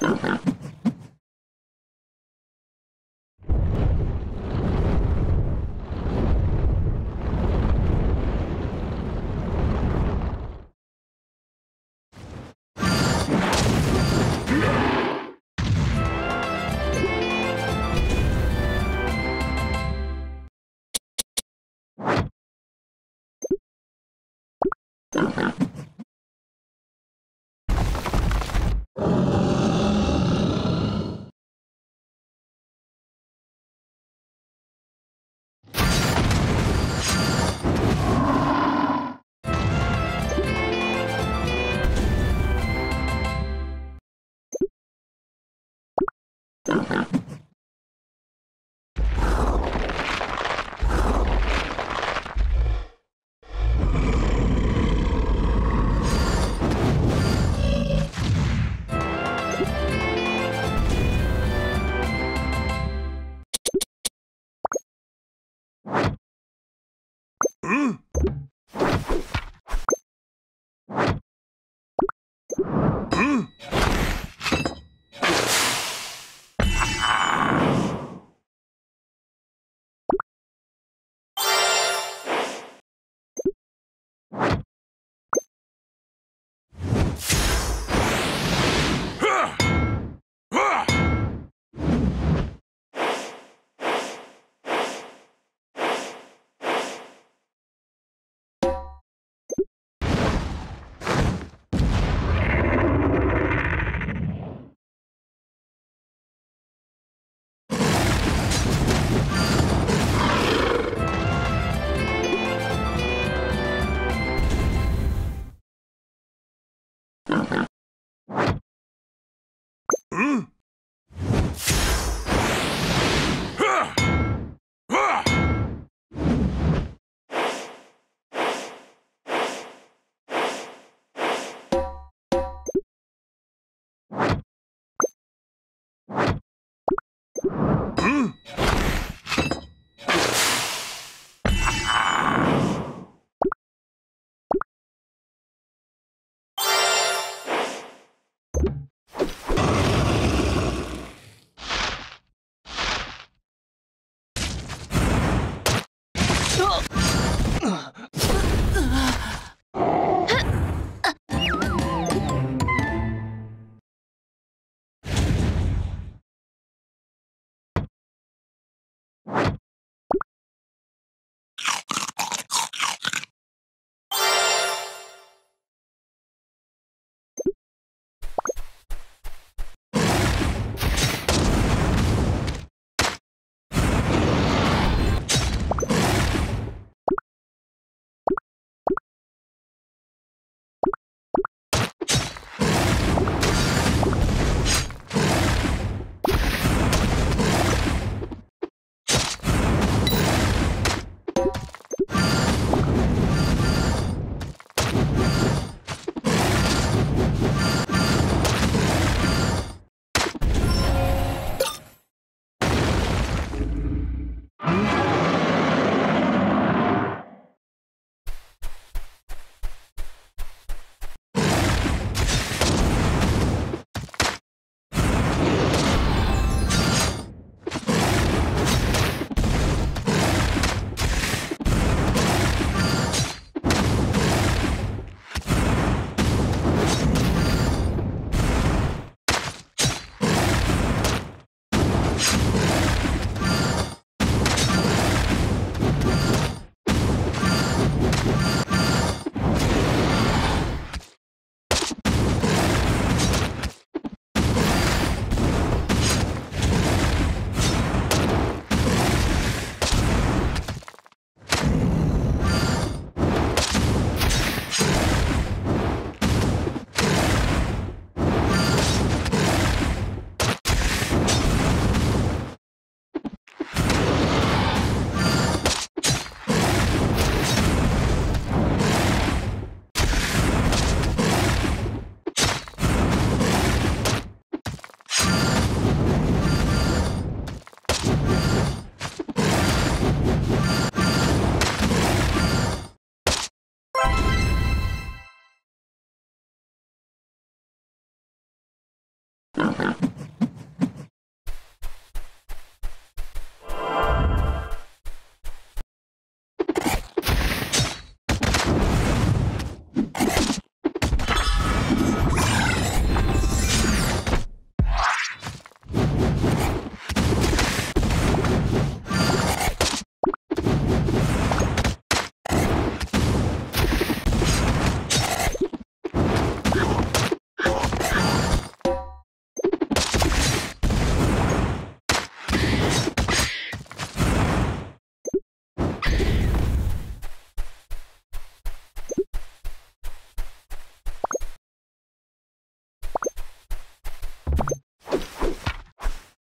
Mm-hmm.